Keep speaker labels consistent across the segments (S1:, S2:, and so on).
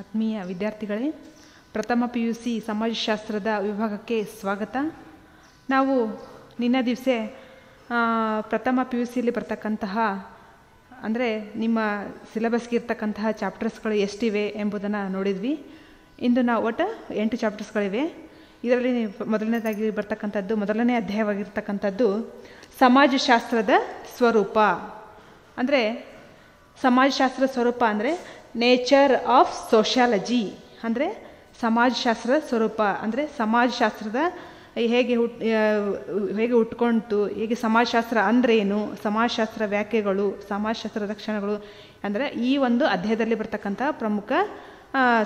S1: ಆತ್ಮೀಯ ವಿದ್ಯಾರ್ಥಿಗಳೇ, ಪ್ರಥಮ ಪಿ ಯು ಸಿ ಸಮಾಜಶಾಸ್ತ್ರದ ವಿಭಾಗಕ್ಕೆ ಸ್ವಾಗತ. ನಾವು ನಿನ್ನೆ ದಿವಸ ಪ್ರಥಮ ಪಿ ಯು ಸಿಯಲ್ಲಿ ಬರ್ತಕ್ಕಂತಹ, ಅಂದರೆ ನಿಮ್ಮ ಸಿಲೆಬಸ್ಗೆ ಇರ್ತಕ್ಕಂತಹ ಚಾಪ್ಟರ್ಸ್ಗಳು ಎಷ್ಟಿವೆ ಎಂಬುದನ್ನು ನೋಡಿದ್ವಿ. ಇಂದು ನಾವು ಒಟ್ಟು ಎಂಟು ಚಾಪ್ಟರ್ಸ್ಗಳಿವೆ. ಇದರಲ್ಲಿ ಮೊದಲನೇದಾಗಿ ಬರ್ತಕ್ಕಂಥದ್ದು, ಮೊದಲನೇ ಅಧ್ಯಾಯವಾಗಿರ್ತಕ್ಕಂಥದ್ದು, ಸಮಾಜಶಾಸ್ತ್ರದ ಸ್ವರೂಪ. ಅಂದರೆ ಸಮಾಜಶಾಸ್ತ್ರ ಸ್ವರೂಪ ಅಂದರೆ ನೇಚರ್ ಆಫ್ ಸೋಷಿಯಾಲಜಿ ಅಂದರೆ ಸಮಾಜಶಾಸ್ತ್ರದ ಸ್ವರೂಪ, ಅಂದರೆ ಸಮಾಜಶಾಸ್ತ್ರದ ಹೇಗೆ ಹುಟ್ ಹೇಗೆ ಹುಟ್ಕೊಂತು ಹೇಗೆ ಸಮಾಜಶಾಸ್ತ್ರ ಅಂದರೆ ಏನು, ಸಮಾಜಶಾಸ್ತ್ರ ವ್ಯಾಖ್ಯೆಗಳು ಸಮಾಜಶಾಸ್ತ್ರ ಲಕ್ಷಣಗಳು, ಅಂದರೆ ಈ ಒಂದು ಅಧ್ಯಾಯದಲ್ಲಿ ಬರ್ತಕ್ಕಂಥ ಪ್ರಮುಖ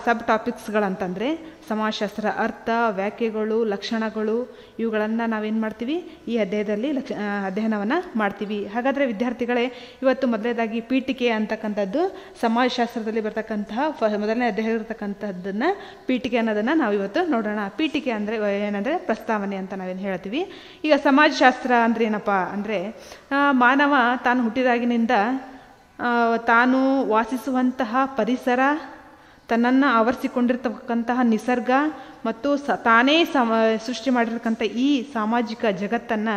S1: ಸಬ್ ಟಾಪಿಕ್ಸ್ಗಳಂತಂದರೆ ಸಮಾಜಶಾಸ್ತ್ರ, ಅರ್ಥ, ವ್ಯಾಖ್ಯೆಗಳು, ಲಕ್ಷಣಗಳು, ಇವುಗಳನ್ನು ನಾವೇನು ಮಾಡ್ತೀವಿ? ಈ ಅಧ್ಯಾಯದಲ್ಲಿ ಲಕ್ಷ ಅಧ್ಯಯನವನ್ನು ಮಾಡ್ತೀವಿ. ಹಾಗಾದರೆ ವಿದ್ಯಾರ್ಥಿಗಳೇ, ಇವತ್ತು ಮೊದಲನೇದಾಗಿ ಪೀಠಿಕೆ ಅಂತಕ್ಕಂಥದ್ದು, ಸಮಾಜಶಾಸ್ತ್ರದಲ್ಲಿ ಬರ್ತಕ್ಕಂತಹ, ಫ, ಮೊದಲನೇ ಅಧ್ಯಾಯ ಇರತಕ್ಕಂಥದ್ದನ್ನು ಪೀಠಿಕೆ ಅನ್ನೋದನ್ನು ನಾವು ಇವತ್ತು ನೋಡೋಣ. ಪೀಠಿಕೆ ಅಂದರೆ, ಏನಂದರೆ ಪ್ರಸ್ತಾವನೆ ಅಂತ ನಾವೇನು ಹೇಳ್ತೀವಿ. ಈಗ ಸಮಾಜಶಾಸ್ತ್ರ ಅಂದರೆ ಏನಪ್ಪ ಅಂದರೆ ಮಾನವ ತಾನು ಹುಟ್ಟಿದಾಗಿನಿಂದ ತಾನು ವಾಸಿಸುವಂತಹ ಪರಿಸರ ತನ್ನನ್ನು ಆವರಿಸಿಕೊಂಡಿರ್ತಕ್ಕಂತಹ ನಿಸರ್ಗ ಮತ್ತು ಸ, ತಾನೇ ಸಮ, ಸೃಷ್ಟಿ ಮಾಡಿರ್ತಕ್ಕಂಥ ಈ ಸಾಮಾಜಿಕ ಜಗತ್ತನ್ನು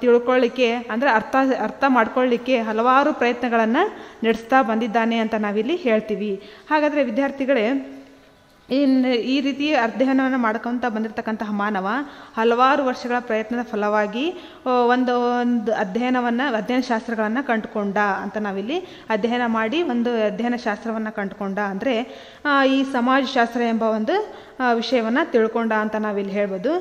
S1: ತಿಳ್ಕೊಳ್ಳಿಕ್ಕೆ ಅಂದರೆ ಅರ್ಥ ಅರ್ಥ ಮಾಡ್ಕೊಳ್ಳಿಕ್ಕೆ ಹಲವಾರು ಪ್ರಯತ್ನಗಳನ್ನು ನಡೆಸ್ತಾ ಬಂದಿದ್ದಾನೆ ಅಂತ ನಾವಿಲ್ಲಿ ಹೇಳ್ತೀವಿ. ಹಾಗಾದರೆ ವಿದ್ಯಾರ್ಥಿಗಳೇ ಇನ್ನು ಈ ರೀತಿ ಅಧ್ಯಯನವನ್ನು ಮಾಡ್ಕೊತ ಬಂದಿರತಕ್ಕಂತಹ ಮಾನವ ಹಲವಾರು ವರ್ಷಗಳ ಪ್ರಯತ್ನದ ಫಲವಾಗಿ ಒಂದು ಒಂದು ಅಧ್ಯಯನವನ್ನು, ಅಧ್ಯಯನ ಶಾಸ್ತ್ರಗಳನ್ನು ಕಂಡುಕೊಂಡ ಅಂತ ನಾವಿಲ್ಲಿ ಅಧ್ಯಯನ ಮಾಡಿ, ಒಂದು ಅಧ್ಯಯನ ಶಾಸ್ತ್ರವನ್ನು ಕಂಡುಕೊಂಡ ಅಂದರೆ ಈ ಸಮಾಜಶಾಸ್ತ್ರ ಎಂಬ ಒಂದು ವಿಷಯವನ್ನು ತಿಳ್ಕೊಂಡ ಅಂತ ನಾವಿಲ್ಲಿ ಹೇಳ್ಬೋದು.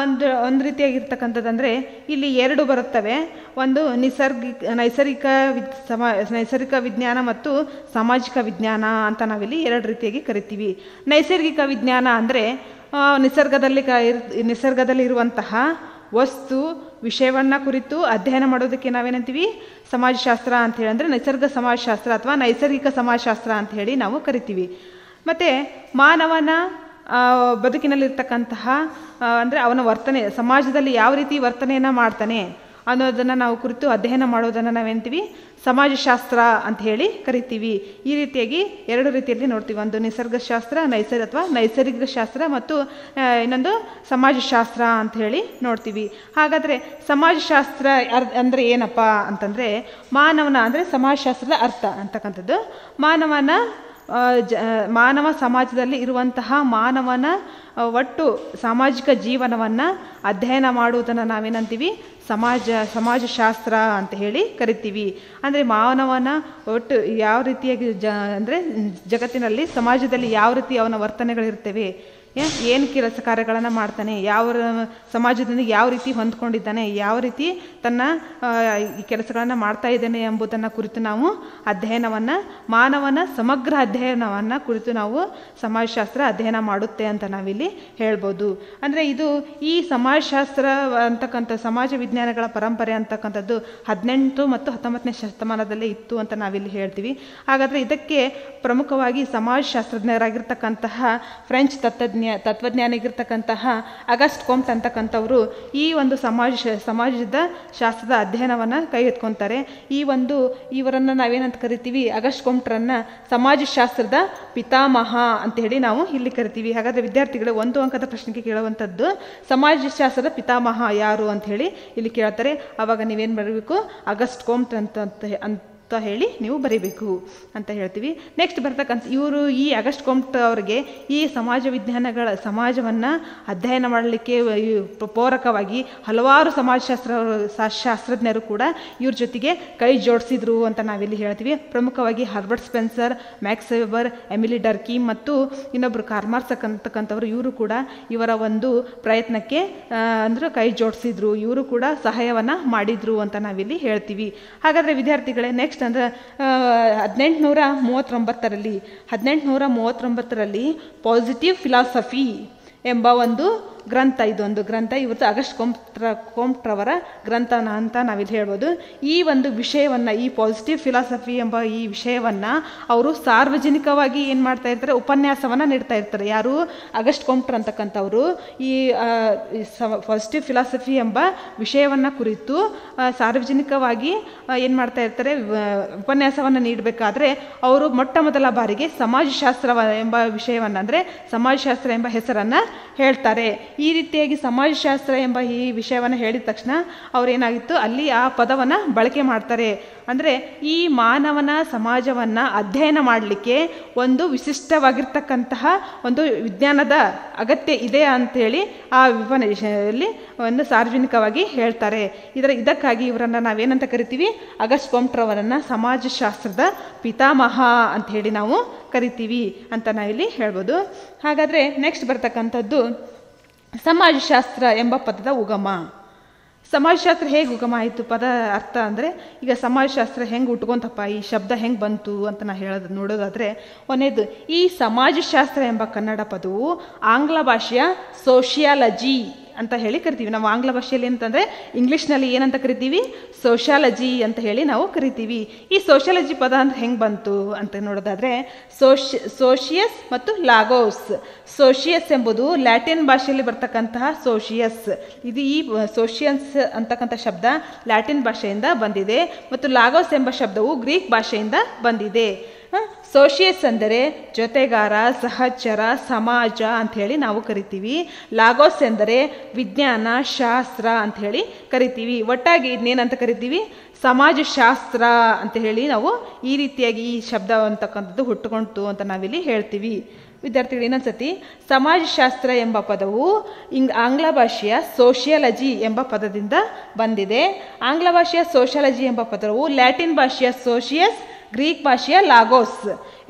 S1: ಒಂದು ಒಂದು ರೀತಿಯಾಗಿರ್ತಕ್ಕಂಥದ್ದಂದರೆ ಇಲ್ಲಿ ಎರಡು ಬರುತ್ತವೆ. ಒಂದು ನಿಸರ್ಗಿಕ, ನೈಸರ್ಗಿಕ ವಿದ್, ಸಮ, ನೈಸರ್ಗಿಕ ವಿಜ್ಞಾನ ಮತ್ತು ಸಾಮಾಜಿಕ ವಿಜ್ಞಾನ ಅಂತ ನಾವಿಲ್ಲಿ ಎರಡು ರೀತಿಯಾಗಿ ಕರಿತೀವಿ. ನೈಸರ್ಗಿಕ ವಿಜ್ಞಾನ ಅಂದರೆ ನಿಸರ್ಗದಲ್ಲಿ ಕ ನಿಸರ್ಗದಲ್ಲಿ ಇರುವಂತಹ ವಸ್ತು, ವಿಷಯವನ್ನು ಕುರಿತು ಅಧ್ಯಯನ ಮಾಡೋದಕ್ಕೆ ನಾವೇನಂತೀವಿ? ಸಮಾಜಶಾಸ್ತ್ರ ಅಂತ ಅಂದರೆ ನೈಸರ್ಗ ಸಮಾಜಶಾಸ್ತ್ರ ಅಥವಾ ನೈಸರ್ಗಿಕ ಸಮಾಜಶಾಸ್ತ್ರ ಅಂತ ಹೇಳಿ ನಾವು ಕರಿತೀವಿ. ಮತ್ತು ಮಾನವನ ಬದುಕಿನಲ್ಲಿರ್ತಕ್ಕಂತಹ ಅಂದರೆ ಅವನ ವರ್ತನೆ, ಸಮಾಜದಲ್ಲಿ ಯಾವ ರೀತಿ ವರ್ತನೆಯನ್ನು ಮಾಡ್ತಾನೆ ಅನ್ನೋದನ್ನು ನಾವು ಕುರಿತು ಅಧ್ಯಯನ ಮಾಡೋದನ್ನು ನಾವೇಂತೀವಿ ಸಮಾಜಶಾಸ್ತ್ರ ಅಂತ ಹೇಳಿ ಕರಿತೀವಿ. ಈ ರೀತಿಯಾಗಿ ಎರಡು ರೀತಿಯಲ್ಲಿ ನೋಡ್ತೀವಿ. ಒಂದು ನಿಸರ್ಗಶಾಸ್ತ್ರ ನೈಸರ್ಗ ಅಥವಾ ನೈಸರ್ಗಿಕ ಶಾಸ್ತ್ರ ಮತ್ತು ಇನ್ನೊಂದು ಸಮಾಜಶಾಸ್ತ್ರ ಅಂತ ಹೇಳಿ ನೋಡ್ತೀವಿ. ಹಾಗಾದರೆ ಸಮಾಜಶಾಸ್ತ್ರ ಅಂದರೆ ಏನಪ್ಪ ಅಂತಂದರೆ ಮಾನವನ, ಅಂದರೆ ಸಮಾಜಶಾಸ್ತ್ರದ ಅರ್ಥ ಅಂತಕ್ಕಂಥದ್ದು. ಮಾನವನ ಮಾನವ ಸಮಾಜದಲ್ಲಿ ಇರುವಂತಹ ಮಾನವನ ಒಟ್ಟು ಸಾಮಾಜಿಕ ಜೀವನವನ್ನು ಅಧ್ಯಯನ ಮಾಡುವುದನ್ನು ನಾವೇನಂತೀವಿ? ಸಮಾಜ, ಸಮಾಜಶಾಸ್ತ್ರ ಅಂತ ಹೇಳಿ ಕರಿತೀವಿ. ಅಂದರೆ ಮಾನವನ ಒಟ್ಟು ಯಾವ ರೀತಿಯಾಗಿ ಜ, ಅಂದರೆ ಜಗತ್ತಿನಲ್ಲಿ, ಸಮಾಜದಲ್ಲಿ ಯಾವ ರೀತಿ ಅವನ ವರ್ತನೆಗಳಿರ್ತವೆ? ಏನು ಕೆಲಸ ಕಾರ್ಯಗಳನ್ನು ಮಾಡ್ತಾನೆ? ಯಾವ ಸಮಾಜದಿಂದ ಯಾವ ರೀತಿ ಹೊಂದ್ಕೊಂಡಿದ್ದಾನೆ? ಯಾವ ರೀತಿ ತನ್ನ ಈ ಕೆಲಸಗಳನ್ನು ಮಾಡ್ತಾ ಇದ್ದಾನೆ ಎಂಬುದನ್ನು ಕುರಿತು ನಾವು ಅಧ್ಯಯನವನ್ನು, ಮಾನವನ ಸಮಗ್ರ ಅಧ್ಯಯನವನ್ನು ಕುರಿತು ನಾವು ಸಮಾಜಶಾಸ್ತ್ರ ಅಧ್ಯಯನ ಮಾಡುತ್ತೆ ಅಂತ ನಾವಿಲ್ಲಿ ಹೇಳ್ಬೋದು. ಅಂದರೆ ಇದು ಈ ಸಮಾಜಶಾಸ್ತ್ರ ಅಂತಕ್ಕಂಥ ಸಮಾಜ ವಿಜ್ಞಾನಗಳ ಪರಂಪರೆ ಅಂತಕ್ಕಂಥದ್ದು ಹದಿನೆಂಟು ಮತ್ತು ಹತ್ತೊಂಬತ್ತನೇ ಶತಮಾನದಲ್ಲೇ ಇತ್ತು ಅಂತ ನಾವಿಲ್ಲಿ ಹೇಳ್ತೀವಿ. ಹಾಗಾದರೆ ಇದಕ್ಕೆ ಪ್ರಮುಖವಾಗಿ ಸಮಾಜಶಾಸ್ತ್ರಜ್ಞರಾಗಿರ್ತಕ್ಕಂತಹ ಫ್ರೆಂಚ್ ತತ್ವಜ್ಞ, ತತ್ವಜ್ಞಾನಿಗಿರ್ತಕ್ಕಂತಹ ಅಗಸ್ಟ್ ಕೊಂಟ್ ಅಂತಕ್ಕಂಥವರು ಈ ಒಂದು ಸಮಾಜ, ಸಮಾಜದ ಶಾಸ್ತ್ರದ ಅಧ್ಯಯನವನ್ನು ಕೈ ಎತ್ಕೊತಾರೆ. ಈ ಒಂದು, ಇವರನ್ನು ನಾವೇನಂತ ಕರಿತೀವಿ? ಅಗಸ್ಟ್ ಕೋಮ್ಟ್ರನ್ನು ಸಮಾಜಶಾಸ್ತ್ರದ ಪಿತಾಮಹ ಅಂತ ಹೇಳಿ ನಾವು ಇಲ್ಲಿ ಕರಿತೀವಿ. ಹಾಗಾದರೆ ವಿದ್ಯಾರ್ಥಿಗಳು ಒಂದು ಅಂಕದ ಪ್ರಶ್ನೆಗೆ ಕೇಳುವಂಥದ್ದು ಸಮಾಜಶಾಸ್ತ್ರದ ಪಿತಾಮಹ ಯಾರು ಅಂತ ಹೇಳಿ ಇಲ್ಲಿ ಕೇಳ್ತಾರೆ. ಅವಾಗ ನೀವೇನು ಮಾಡಬೇಕು ಅಗಸ್ಟ್ ಕೋಮ್ತ್ ಅಂತ ಅಂತ ಅಂತ ಹೇಳಿ ನೀವು ಬರೀಬೇಕು ಅಂತ ಹೇಳ್ತೀವಿ. ನೆಕ್ಸ್ಟ್ ಬರ್ತಕ್ಕಂಥ ಇವರು ಈ ಅಗಸ್ಟ್ ಕೊಂಪ್ಟ್ ಅವರಿಗೆ ಈ ಸಮಾಜ ವಿಜ್ಞಾನಗಳ ಸಮಾಜವನ್ನು ಅಧ್ಯಯನ ಮಾಡಲಿಕ್ಕೆ ಪೂರಕವಾಗಿ ಹಲವಾರು ಸಮಾಜಶಾಸ್ತ್ರ ಶಾಸ್ತ್ರಜ್ಞರು ಕೂಡ ಇವ್ರ ಜೊತೆಗೆ ಕೈ ಜೋಡಿಸಿದ್ರು ಅಂತ ನಾವಿಲ್ಲಿ ಹೇಳ್ತೀವಿ. ಪ್ರಮುಖವಾಗಿ Herbert Spencer Max Weber Emile Durkheim ಮತ್ತು ಇನ್ನೊಬ್ಬರು ಕಾರ್ಮಾರ್ಸಕ್ ಅಂತಕ್ಕಂಥವ್ರು ಇವರು ಕೂಡ ಇವರ ಒಂದು ಪ್ರಯತ್ನಕ್ಕೆ ಅಂದರೆ ಕೈ ಜೋಡಿಸಿದ್ರು. ಇವರು ಕೂಡ ಸಹಾಯವನ್ನು ಮಾಡಿದ್ರು ಅಂತ ನಾವಿಲ್ಲಿ ಹೇಳ್ತೀವಿ. ಹಾಗಾದರೆ ವಿದ್ಯಾರ್ಥಿಗಳೇ ನೆಕ್ಸ್ಟ್ ನೆಕ್ಸ್ಟ್ ಅಂದರೆ ಹದಿನೆಂಟುನೂರ ಮೂವತ್ತೊಂಬತ್ತರಲ್ಲಿ ಹದಿನೆಂಟುನೂರ ಮೂವತ್ತೊಂಬತ್ತರಲ್ಲಿ ಪಾಸಿಟಿವ್ ಫಿಲಾಸಫಿ ಎಂಬ ಒಂದು ಗ್ರಂಥ, ಇದೊಂದು ಗ್ರಂಥ. ಇವತ್ತು ಅಗಸ್ಟ್ ಕೋಮ್ಟ್ರ ಕೋಮ್ಟ್ರವರ ಗ್ರಂಥ ಅಂತ ನಾವಿಲ್ಲಿ ಹೇಳ್ಬೋದು. ಈ ಒಂದು ವಿಷಯವನ್ನು, ಈ ಪಾಸಿಟಿವ್ ಫಿಲಾಸಫಿ ಎಂಬ ಈ ವಿಷಯವನ್ನು ಅವರು ಸಾರ್ವಜನಿಕವಾಗಿ ಏನು ಮಾಡ್ತಾ ಇರ್ತಾರೆ, ಉಪನ್ಯಾಸವನ್ನು ನೀಡ್ತಾ ಇರ್ತಾರೆ. ಯಾರು? ಅಗಸ್ಟ್ ಕೋಮ್ಟ್ರ್ ಅಂತಕ್ಕಂಥವ್ರು. ಈ ಪಾಸಿಟಿವ್ ಫಿಲಾಸಫಿ ಎಂಬ ವಿಷಯವನ್ನು ಕುರಿತು ಸಾರ್ವಜನಿಕವಾಗಿ ಏನು ಮಾಡ್ತಾ ಇರ್ತಾರೆ ಉಪನ್ಯಾಸವನ್ನು ನೀಡಬೇಕಾದ್ರೆ ಅವರು ಮೊಟ್ಟ ಮೊದಲ ಬಾರಿಗೆ ಸಮಾಜಶಾಸ್ತ್ರ ಎಂಬ ವಿಷಯವನ್ನು ಅಂದರೆ ಸಮಾಜಶಾಸ್ತ್ರ ಎಂಬ ಹೆಸರನ್ನು ಹೇಳ್ತಾರೆ. ಈ ರೀತಿಯಾಗಿ ಸಮಾಜಶಾಸ್ತ್ರ ಎಂಬ ಈ ವಿಷಯವನ್ನು ಹೇಳಿದ ತಕ್ಷಣ ಅವರೇನಾಗಿತ್ತು? ಅಲ್ಲಿ ಆ ಪದವನ್ನು ಬಳಕೆ ಮಾಡ್ತಾರೆ. ಅಂದರೆ ಈ ಮಾನವನ ಸಮಾಜವನ್ನು ಅಧ್ಯಯನ ಮಾಡಲಿಕ್ಕೆ ಒಂದು ವಿಶಿಷ್ಟವಾಗಿರ್ತಕ್ಕಂತಹ ಒಂದು ವಿಜ್ಞಾನದ ಅಗತ್ಯ ಇದೆ ಅಂಥೇಳಿ ಆ ವಿಪನ್ಯಾಸದಲ್ಲಿ ಒಂದು ಸಾರ್ವಜನಿಕವಾಗಿ ಹೇಳ್ತಾರೆ. ಇದರ ಇದಕ್ಕಾಗಿ ಇವರನ್ನು ನಾವೇನಂತ ಕರಿತೀವಿ? ಅಗಸ್ಟ್ ಪೊಂಟ್ರವರನ್ನು ಸಮಾಜಶಾಸ್ತ್ರದ ಪಿತಾಮಹ ಅಂತ ಹೇಳಿ ನಾವು ಕರಿತೀವಿ ಅಂತ ನಾವಿಲ್ಲಿ ಹೇಳ್ಬೋದು. ಹಾಗಾದರೆ ನೆಕ್ಸ್ಟ್ ಬರ್ತಕ್ಕಂಥದ್ದು ಸಮಾಜಶಾಸ್ತ್ರ ಎಂಬ ಪದದ ಉಗಮ. ಸಮಾಜಶಾಸ್ತ್ರ ಹೇಗೆ ಉಗಮ ಆಯಿತು? ಪದ ಅರ್ಥ ಅಂದರೆ, ಈಗ ಸಮಾಜಶಾಸ್ತ್ರ ಹೆಂಗೆ ಉಟ್ಕೊಂತಪ್ಪ? ಈ ಶಬ್ದ ಹೆಂಗೆ ಬಂತು ಅಂತ ನಾ ಹೇಳೋದು, ನೋಡೋದಾದರೆ, ಒಂದೇದು, ಈ ಸಮಾಜಶಾಸ್ತ್ರ ಎಂಬ ಕನ್ನಡ ಪದವು ಆಂಗ್ಲ ಭಾಷೆಯ ಸೋಷಿಯಾಲಜಿ ಅಂತ ಹೇಳಿ ಕರಿತೀವಿ. ನಾವು ಆಂಗ್ಲ ಭಾಷೆಯಲ್ಲಿ ಅಂತಂದರೆ ಇಂಗ್ಲೀಷ್ನಲ್ಲಿ ಏನಂತ ಕರಿತೀವಿ? ಸೋಷಾಲಜಿ ಅಂತ ಹೇಳಿ ನಾವು ಕರಿತೀವಿ. ಈ ಸೋಷಾಲಜಿ ಪದ ಅಂತ ಹೆಂಗೆ ಬಂತು ಅಂತ ನೋಡೋದಾದರೆ ಸೋಶ್ ಸೋಷಿಯಸ್ ಮತ್ತು ಲಾಗೋಸ್. ಸೋಷಿಯಸ್ ಎಂಬುದು ಲ್ಯಾಟಿನ್ ಭಾಷೆಯಲ್ಲಿ ಬರ್ತಕ್ಕಂತಹ ಸೋಷಿಯಸ್. ಇದು ಈ ಸೋಷಿಯನ್ಸ್ ಅಂತಕ್ಕಂಥ ಶಬ್ದ ಲ್ಯಾಟಿನ್ ಭಾಷೆಯಿಂದ ಬಂದಿದೆ ಮತ್ತು ಲಾಗೋಸ್ ಎಂಬ ಶಬ್ದವು ಗ್ರೀಕ್ ಭಾಷೆಯಿಂದ ಬಂದಿದೆ. ಸೋಷಿಯಸ್ ಅಂದರೆ ಜೊತೆಗಾರ, ಸಹಚರ, ಸಮಾಜ ಅಂಥೇಳಿ ನಾವು ಕರಿತೀವಿ. ಲಾಗೋಸ್ ಎಂದರೆ ವಿಜ್ಞಾನ, ಶಾಸ್ತ್ರ ಅಂಥೇಳಿ ಕರಿತೀವಿ. ಒಟ್ಟಾಗಿ ಇದನ್ನೇನಂತ ಕರಿತೀವಿ? ಸಮಾಜಶಾಸ್ತ್ರ ಅಂತ ಹೇಳಿ ನಾವು ಈ ರೀತಿಯಾಗಿ ಈ ಶಬ್ದ ಅಂತಕ್ಕಂಥದ್ದು ಹುಟ್ಟುಕೊಂತು ಅಂತ ನಾವಿಲ್ಲಿ ಹೇಳ್ತೀವಿ. ವಿದ್ಯಾರ್ಥಿಗಳು, ಇನ್ನೊಂದ್ಸತಿ, ಸಮಾಜಶಾಸ್ತ್ರ ಎಂಬ ಪದವು ಇಂಗ್, ಆಂಗ್ಲ ಭಾಷೆಯ ಸೋಷಿಯಾಲಜಿ ಎಂಬ ಪದದಿಂದ ಬಂದಿದೆ. ಆಂಗ್ಲ ಭಾಷೆಯ ಸೋಷಿಯಾಲಜಿ ಎಂಬ ಪದವು ಲ್ಯಾಟಿನ್ ಭಾಷೆಯ ಸೋಷಿಯಸ್ ಗ್ರೀಕ್ ಭಾಷೆಯ ಲಾಗೋಸ್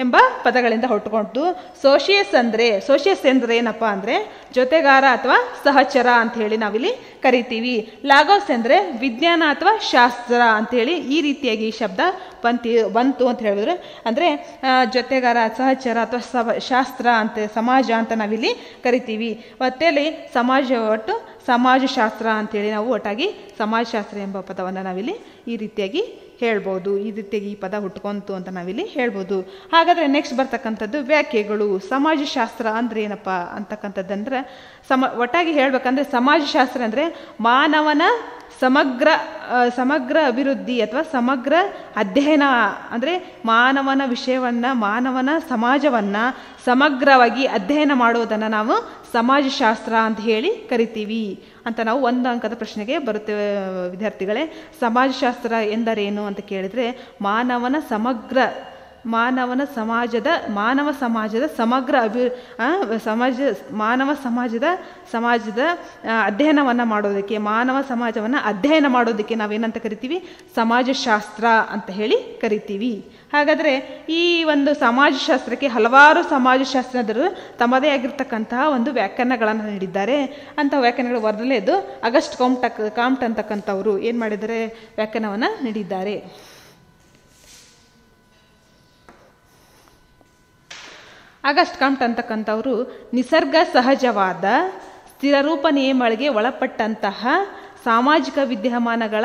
S1: ಎಂಬ ಪದಗಳಿಂದ ಹೊಟ್ಟುಕೊಂಡು ಸೋಷಿಯಸ್ ಅಂದರೆ ಸೋಷಿಯಸ್ ಅಂದರೆ ಏನಪ್ಪ ಅಂದರೆ ಜೊತೆಗಾರ ಅಥವಾ ಸಹಚರ ಅಂತ ಹೇಳಿ ನಾವಿಲ್ಲಿ ಕರಿತೀವಿ. ಲಾಗೋಸ್ ಅಂದರೆ ವಿಜ್ಞಾನ ಅಥವಾ ಶಾಸ್ತ್ರ ಅಂಥೇಳಿ ಈ ರೀತಿಯಾಗಿ ಈ ಶಬ್ದ ಬಂತಿ, ಬಂತು ಅಂತ ಹೇಳಿದ್ರೆ ಅಂದರೆ ಜೊತೆಗಾರ, ಸಹಚರ ಅಥವಾ ಸವ, ಶಾಸ್ತ್ರ ಅಂತ, ಸಮಾಜ ಅಂತ ನಾವಿಲ್ಲಿ ಕರಿತೀವಿ. ಮತ್ತೆಲ್ಲಿ ಸಮಾಜ ಒಟ್ಟು ಸಮಾಜಶಾಸ್ತ್ರ ಅಂತೇಳಿ ನಾವು ಒಟ್ಟಾಗಿ ಸಮಾಜಶಾಸ್ತ್ರ ಎಂಬ ಪದವನ್ನು ನಾವಿಲ್ಲಿ ಈ ರೀತಿಯಾಗಿ ಹೇಳ್ಬೋದು ಈ ರೀತಿಯಾಗಿ ಈ ಪದ ಹುಟ್ಕೊಂತು ಅಂತ ನಾವಿಲ್ಲಿ ಹೇಳ್ಬೋದು. ಹಾಗಾದರೆ ನೆಕ್ಸ್ಟ್ ಬರ್ತಕ್ಕಂಥದ್ದು ವ್ಯಾಖ್ಯೆಗಳು. ಸಮಾಜಶಾಸ್ತ್ರ ಅಂದ್ರೆ ಏನಪ್ಪ ಅಂತಕ್ಕಂಥದ್ದಂದ್ರೆ ಸಮ ಒಟ್ಟಾಗಿ ಹೇಳ್ಬೇಕಂದ್ರೆ ಸಮಾಜಶಾಸ್ತ್ರ ಅಂದರೆ ಮಾನವನ ಸಮಗ್ರ ಸಮಗ್ರ ಅಭಿವೃದ್ಧಿ ಅಥವಾ ಸಮಗ್ರ ಅಧ್ಯಯನ, ಅಂದರೆ ಮಾನವನ ವಿಷಯವನ್ನು, ಮಾನವನ ಸಮಾಜವನ್ನು ಸಮಗ್ರವಾಗಿ ಅಧ್ಯಯನ ಮಾಡುವುದನ್ನು ನಾವು ಸಮಾಜಶಾಸ್ತ್ರ ಅಂತ ಹೇಳಿ ಕರಿತೀವಿ ಅಂತ ನಾವು ಒಂದು ಅಂಕದ ಪ್ರಶ್ನೆಗೆ ಬರುತ್ತೇವೆ ವಿದ್ಯಾರ್ಥಿಗಳೇ. ಸಮಾಜಶಾಸ್ತ್ರ ಎಂದರೇನು ಅಂತ ಕೇಳಿದರೆ ಮಾನವನ ಸಮಗ್ರ ಮಾನವನ ಸಮಾಜದ, ಮಾನವ ಸಮಾಜದ ಸಮಗ್ರ ಅಭಿ ಸಮಾಜ, ಮಾನವ ಸಮಾಜದ ಸಮಾಜದ ಅಧ್ಯಯನವನ್ನು ಮಾಡೋದಕ್ಕೆ, ಮಾನವ ಸಮಾಜವನ್ನು ಅಧ್ಯಯನ ಮಾಡೋದಕ್ಕೆ ನಾವೇನಂತ ಕರಿತೀವಿ? ಸಮಾಜಶಾಸ್ತ್ರ ಅಂತ ಹೇಳಿ ಕರಿತೀವಿ. ಹಾಗಾದರೆ ಈ ಒಂದು ಸಮಾಜಶಾಸ್ತ್ರಕ್ಕೆ ಹಲವಾರು ಸಮಾಜಶಾಸ್ತ್ರಜ್ಞರು ತಮ್ಮದೇ ಆಗಿರ್ತಕ್ಕಂತಹ ಒಂದು ವ್ಯಾಖ್ಯಾನಗಳನ್ನು ನೀಡಿದ್ದಾರೆ. ಅಂಥ ವ್ಯಾಖ್ಯಾನಗಳು ಮೊದಲನೇದು ಅಗಸ್ಟ್ ಕಾಮ್ಟಕ್, ಕಾಮ್ಟ್ ಅಂತಕ್ಕಂಥವರು ಏನು ಮಾಡಿದ್ದಾರೆ? ವ್ಯಾಖ್ಯಾನವನ್ನು ನೀಡಿದ್ದಾರೆ. ಆಗಸ್ಟ್ ಕಾಂಟ್ ಅಂತಕ್ಕಂಥವರು ನಿಸರ್ಗ ಸಹಜವಾದ ಸ್ಥಿರರೂಪ ನಿಯಮಗಳಿಗೆ ಒಳಪಟ್ಟಂತಹ ಸಾಮಾಜಿಕ ವಿದ್ಯಮಾನಗಳ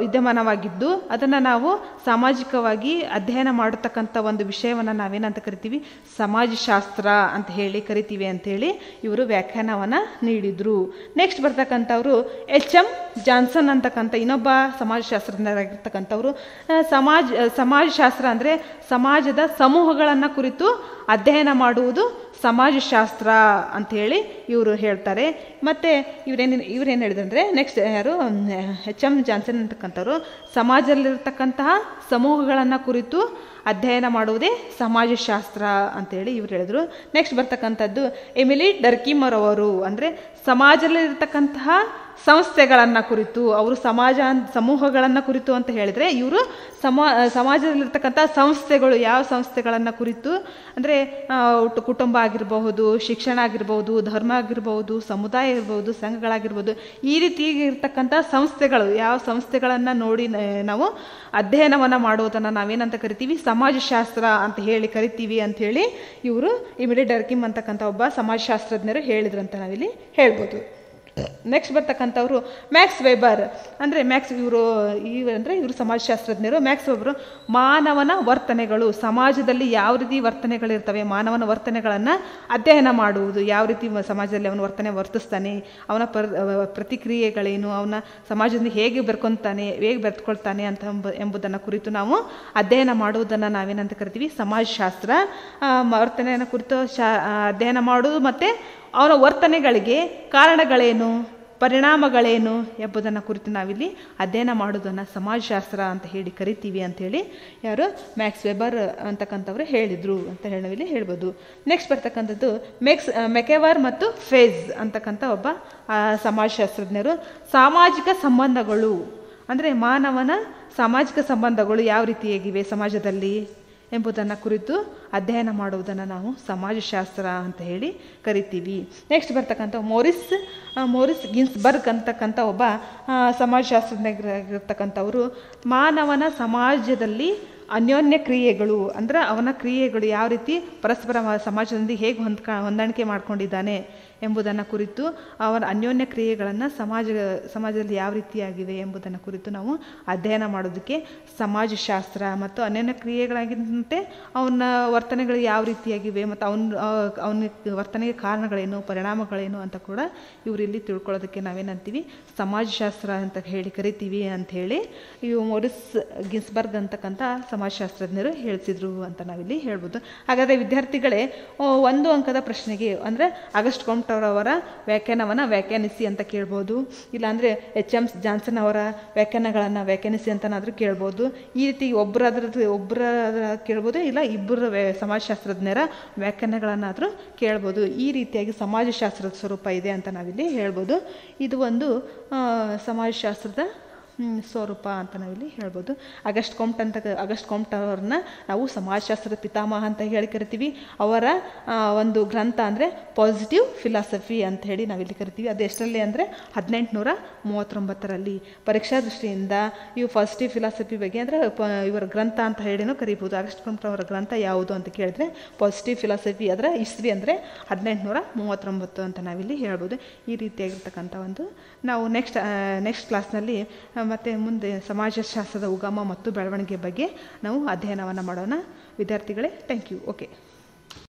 S1: ವಿದ್ಯಮಾನವಾಗಿದ್ದು, ಅದನ್ನು ನಾವು ಸಾಮಾಜಿಕವಾಗಿ ಅಧ್ಯಯನ ಮಾಡತಕ್ಕಂಥ ಒಂದು ವಿಷಯವನ್ನು ನಾವೇನಂತ ಕರಿತೀವಿ? ಸಮಾಜಶಾಸ್ತ್ರ ಅಂತ ಹೇಳಿ ಕರಿತೀವಿ ಅಂಥೇಳಿ ಇವರು ವ್ಯಾಖ್ಯಾನವನ್ನು ನೀಡಿದರು. ನೆಕ್ಸ್ಟ್ ಬರ್ತಕ್ಕಂಥವರು ಎಚ್ ಎಂ ಜಾನ್ಸನ್ ಅಂತಕ್ಕಂಥ ಇನ್ನೊಬ್ಬ ಸಮಾಜಶಾಸ್ತ್ರಜ್ಞರಾಗಿರ್ತಕ್ಕಂಥವ್ರು. ಸಮಾಜ, ಸಮಾಜಶಾಸ್ತ್ರ ಅಂದರೆ ಸಮಾಜದ ಸಮೂಹಗಳನ್ನು ಕುರಿತು ಅಧ್ಯಯನ ಮಾಡುವುದು ಸಮಾಜಶಾಸ್ತ್ರ ಅಂಥೇಳಿ ಇವರು ಹೇಳ್ತಾರೆ. ಮತ್ತು ಇವರೇನು ಹೇಳಿದ್ರು ಅಂದರೆ ನೆಕ್ಸ್ಟ್ ಯಾರು? ಎಚ್ ಎಂ ಜಾನ್ಸನ್ ಅಂತಕ್ಕಂಥವ್ರು. ಸಮಾಜದಲ್ಲಿರ್ತಕ್ಕಂತಹ ಸಮೂಹಗಳನ್ನು ಕುರಿತು ಅಧ್ಯಯನ ಮಾಡುವುದೇ ಸಮಾಜಶಾಸ್ತ್ರ ಅಂತೇಳಿ ಇವ್ರು ಹೇಳಿದರು. ನೆಕ್ಸ್ಟ್ ಬರ್ತಕ್ಕಂಥದ್ದು ಎಮಿಲಿ ಡರ್ಕಿಮರ್ ಅವರು ಅಂದರೆ ಸಮಾಜದಲ್ಲಿರ್ತಕ್ಕಂತಹ ಸಂಸ್ಥೆಗಳನ್ನು ಕುರಿತು, ಅವರು ಸಮಾಜ, ಸಮೂಹಗಳನ್ನು ಕುರಿತು ಅಂತ ಹೇಳಿದರೆ, ಇವರು ಸಮಾ, ಸಮಾಜದಲ್ಲಿರ್ತಕ್ಕಂಥ ಸಂಸ್ಥೆಗಳು ಯಾವ ಸಂಸ್ಥೆಗಳನ್ನು ಕುರಿತು, ಅಂದರೆ ಕುಟುಂಬ ಆಗಿರಬಹುದು, ಶಿಕ್ಷಣ ಆಗಿರ್ಬೋದು ಧರ್ಮ ಆಗಿರ್ಬೋದು ಸಮುದಾಯ ಇರ್ಬೋದು ಸಂಘಗಳಾಗಿರ್ಬೋದು ಈ ರೀತಿ ಇರ್ತಕ್ಕಂಥ ಸಂಸ್ಥೆಗಳು, ಯಾವ ಸಂಸ್ಥೆಗಳನ್ನು ನೋಡಿ ನಾವು ಅಧ್ಯಯನವನ್ನು ಮಾಡೋದನ್ನು ನಾವೇನಂತ ಕರಿತೀವಿ? ಸಮಾಜಶಾಸ್ತ್ರ ಅಂತ ಹೇಳಿ ಕರಿತೀವಿ ಹೇಳಿ ಇವರು ಇಮಿಡಿ ಡರ್ಕಿಮ್ ಅಂತಕ್ಕಂಥ ಒಬ್ಬ ಸಮಾಜಶಾಸ್ತ್ರಜ್ಞರು ಹೇಳಿದ್ರಂತ ನಾವಿಲ್ಲಿ ಹೇಳ್ಬೋದು. ನೆಕ್ಸ್ಟ್ ಬರ್ತಕ್ಕಂಥವ್ರು ಮ್ಯಾಕ್ಸ್ ವೆಬರ್ ಅಂದರೆ ಮ್ಯಾಕ್ಸ್ ಇವರು, ಈ ಅಂದರೆ ಇವರು ಸಮಾಜಶಾಸ್ತ್ರಜ್ಞರು. ಮ್ಯಾಕ್ಸ್ ವೆಬರು ಮಾನವನ ವರ್ತನೆಗಳು, ಸಮಾಜದಲ್ಲಿ ಯಾವ ರೀತಿ ವರ್ತನೆಗಳಿರ್ತವೆ, ಮಾನವನ ವರ್ತನೆಗಳನ್ನು ಅಧ್ಯಯನ ಮಾಡುವುದು, ಯಾವ ರೀತಿ ಸಮಾಜದಲ್ಲಿ ಅವನ ವರ್ತನೆ ವರ್ತಿಸ್ತಾನೆ, ಅವನ ಪರ್ ಪ್ರತಿಕ್ರಿಯೆಗಳೇನು, ಅವನ ಸಮಾಜದಿಂದ ಹೇಗೆ ಬರ್ಕೊತಾನೆ, ಹೇಗೆ ಬೆರೆತ್ಕೊಳ್ತಾನೆ ಅಂತ ಎಂಬ, ಎಂಬುದನ್ನು ಕುರಿತು ನಾವು ಅಧ್ಯಯನ ಮಾಡುವುದನ್ನು ನಾವೇನಂತ ಕರಿತೀವಿ? ಸಮಾಜಶಾಸ್ತ್ರ. ವರ್ತನೆಯನ್ನು ಕುರಿತು ಶಾ ಅಧ್ಯಯನ ಮಾಡುವುದು ಮತ್ತು ಅವನ ವರ್ತನೆಗಳಿಗೆ ಕಾರಣಗಳೇನು, ಪರಿಣಾಮಗಳೇನು ಎಂಬುದನ್ನು ಕುರಿತು ನಾವಿಲ್ಲಿ ಅಧ್ಯಯನ ಮಾಡೋದನ್ನು ಸಮಾಜಶಾಸ್ತ್ರ ಅಂತ ಹೇಳಿ ಕರಿತೀವಿ ಅಂಥೇಳಿ ಯಾರು ಮ್ಯಾಕ್ಸ್ ವೆಬರ್ ಅಂತಕ್ಕಂಥವ್ರು ಹೇಳಿದರು ಅಂತ ಹೇಳಿ ನಾವಿಲ್ಲಿ ಹೇಳ್ಬೋದು. ನೆಕ್ಸ್ಟ್ ಬರ್ತಕ್ಕಂಥದ್ದು ಮೆಕ್ಸ್, ಮೆಕೆವರ್ ಮತ್ತು ಫೇಜ್ ಅಂತಕ್ಕಂಥ ಒಬ್ಬ ಸಮಾಜಶಾಸ್ತ್ರಜ್ಞರು. ಸಾಮಾಜಿಕ ಸಂಬಂಧಗಳು ಅಂದರೆ ಮಾನವನ ಸಾಮಾಜಿಕ ಸಂಬಂಧಗಳು ಯಾವ ರೀತಿಯಾಗಿವೆ ಸಮಾಜದಲ್ಲಿ? ಎಂಬುದನ್ನು ಕುರಿತು ಅಧ್ಯಯನ ಮಾಡುವುದನ್ನು ನಾವು ಸಮಾಜಶಾಸ್ತ್ರ ಅಂತ ಹೇಳಿ ಕರಿತೀವಿ. ನೆಕ್ಸ್ಟ್ ಬರ್ತಕ್ಕಂಥ ಮೋರಿಸ್ ಮೋರಿಸ್ ಗಿನ್ಸ್ಬರ್ಗ್ ಅಂತಕ್ಕಂಥ ಒಬ್ಬ ಸಮಾಜಶಾಸ್ತ್ರಜ್ಞರಾಗಿರ್ತಕ್ಕಂಥವರು ಮಾನವನ ಸಮಾಜದಲ್ಲಿ ಅನ್ಯೋನ್ಯ ಕ್ರಿಯೆಗಳು, ಅಂದರೆ ಅವನ ಕ್ರಿಯೆಗಳು ಯಾವ ರೀತಿ ಪರಸ್ಪರ ಸಮಾಜದೊಂದಿಗೆ ಹೇಗೆ ಹೊಂದ್ಕ, ಹೊಂದಾಣಿಕೆ ಮಾಡ್ಕೊಂಡಿದ್ದಾನೆ ಎಂಬುದನ್ನು ಕುರಿತು ಅವರ ಅನ್ಯೋನ್ಯ ಕ್ರಿಯೆಗಳನ್ನು ಸಮಾಜ, ಸಮಾಜದಲ್ಲಿ ಯಾವ ರೀತಿಯಾಗಿವೆ ಎಂಬುದನ್ನು ಕುರಿತು ನಾವು ಅಧ್ಯಯನ ಮಾಡೋದಕ್ಕೆ ಸಮಾಜಶಾಸ್ತ್ರ ಮತ್ತು ಅನ್ಯೋನ್ಯ ಕ್ರಿಯೆಗಳಾಗಿದ್ದಂತೆ ಅವನ ವರ್ತನೆಗಳು ಯಾವ ರೀತಿಯಾಗಿವೆ ಮತ್ತು ಅವನ ಅವನ ವರ್ತನೆಗೆ ಕಾರಣಗಳೇನು, ಪರಿಣಾಮಗಳೇನು ಅಂತ ಕೂಡ ಇವರಿಲ್ಲಿ ತಿಳ್ಕೊಳ್ಳೋದಕ್ಕೆ ನಾವೇನಂತೀವಿ? ಸಮಾಜಶಾಸ್ತ್ರ ಅಂತ ಹೇಳಿ ಕರಿತೀವಿ ಅಂಥೇಳಿ ಇವು ಮೊರಿಸ್ ಗಿನ್ಸ್ಬರ್ಗ್ ಅಂತಕ್ಕಂಥ ಸಮಾಜಶಾಸ್ತ್ರಜ್ಞರು ಹೇಳಿಸಿದ್ರು ಅಂತ ನಾವಿಲ್ಲಿ ಹೇಳ್ಬೋದು. ಹಾಗಾದರೆ ವಿದ್ಯಾರ್ಥಿಗಳೇ ಒಂದು ಅಂಕದ ಪ್ರಶ್ನೆಗೆ ಅಂದರೆ ಆಗಸ್ಟ್ ಅವರ ವ್ಯಾಖ್ಯಾನವನ್ನು ವ್ಯಾಖ್ಯಾನಿಸಿ ಅಂತ ಕೇಳ್ಬೋದು. ಇಲ್ಲಾಂದರೆ ಎಚ್ ಎಂ ಜಾನ್ಸನ್ ಅವರ ವ್ಯಾಖ್ಯಾನಗಳನ್ನು ವ್ಯಾಖ್ಯಾನಿಸಿ ಅಂತನಾದರೂ ಕೇಳ್ಬೋದು. ಈ ರೀತಿ ಒಬ್ಬರಾದ್ರದ್ದು ಒಬ್ಬರ ಕೇಳ್ಬೋದು ಇಲ್ಲ ಇಬ್ಬರ ಸಮಾಜಶಾಸ್ತ್ರಜ್ಞರ ವ್ಯಾಖ್ಯಾನಗಳನ್ನಾದರೂ ಕೇಳ್ಬೋದು. ಈ ರೀತಿಯಾಗಿ ಸಮಾಜಶಾಸ್ತ್ರದ ಸ್ವರೂಪ ಇದೆ ಅಂತ ನಾವಿಲ್ಲಿ ಹೇಳ್ಬೋದು. ಇದು ಒಂದು ಸಮಾಜಶಾಸ್ತ್ರದ ಸ್ವರೂಪ ಅಂತ ನಾವಿಲ್ಲಿ ಹೇಳ್ಬೋದು. ಆಗಸ್ಟ್ ಕೊಮ್ಟ್ ಅಂತ ಆಗಸ್ಟ್ ಕೊಮ್ಟ್ ಅವ್ರನ್ನ ನಾವು ಸಮಾಜಶಾಸ್ತ್ರದ ಪಿತಾಮಹ ಅಂತ ಹೇಳಿ ಕರಿತೀವಿ. ಅವರ ಒಂದು ಗ್ರಂಥ ಅಂದರೆ ಪಾಸಿಟಿವ್ ಫಿಲಾಸಫಿ ಅಂತ ಹೇಳಿ ನಾವಿಲ್ಲಿ ಕರಿತೀವಿ. ಅದು ಎಷ್ಟರಲ್ಲಿ ಅಂದರೆ ಹದಿನೆಂಟುನೂರ ಮೂವತ್ತೊಂಬತ್ತರಲ್ಲಿ. ಪರೀಕ್ಷಾ ದೃಷ್ಟಿಯಿಂದ ಇವು ಪಾಸಿಟಿವ್ ಫಿಲಾಸಫಿ ಬಗ್ಗೆ ಅಂದರೆ ಇವರ ಗ್ರಂಥ ಅಂತ ಹೇಳಿನೂ ಕರಿಬೋದು. ಅಗಸ್ಟ್ ಕೊಮ್ಟ್ ಅವರ ಗ್ರಂಥ ಯಾವುದು ಅಂತ ಕೇಳಿದ್ರೆ ಪಾಸಿಟಿವ್ ಫಿಲಾಸಫಿ ಅದರ ಇಸ್ವಿ ಅಂದರೆ ಹದಿನೆಂಟುನೂರ ಮೂವತ್ತೊಂಬತ್ತು ಅಂತ ನಾವಿಲ್ಲಿ ಹೇಳ್ಬೋದು. ಈ ರೀತಿಯಾಗಿರ್ತಕ್ಕಂಥ ಒಂದು, ನಾವು ನೆಕ್ಸ್ಟ್ ನೆಕ್ಸ್ಟ್ ಕ್ಲಾಸ್ನಲ್ಲಿ ಮತ್ತು ಮುಂದೆ ಸಮಾಜಶಾಸ್ತ್ರದ ಉಗಮ ಮತ್ತು ಬೆಳವಣಿಗೆ ಬಗ್ಗೆ ನಾವು ಅಧ್ಯಯನವನ್ನು ಮಾಡೋಣ. ವಿದ್ಯಾರ್ಥಿಗಳೇ ಥ್ಯಾಂಕ್ ಯು ಓಕೆ